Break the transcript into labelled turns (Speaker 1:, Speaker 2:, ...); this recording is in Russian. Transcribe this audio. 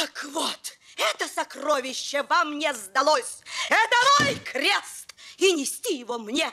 Speaker 1: Так вот, это сокровище вам не сдалось. Это мой крест, и нести его мне